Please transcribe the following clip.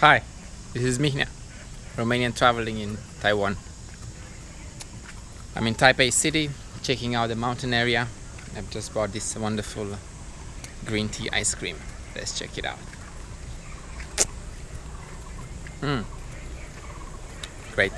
Hi, this is Mihnea, Romanian traveling in Taiwan. I'm in Taipei City, checking out the mountain area. I've just bought this wonderful green tea ice cream. Let's check it out. Hmm, Great.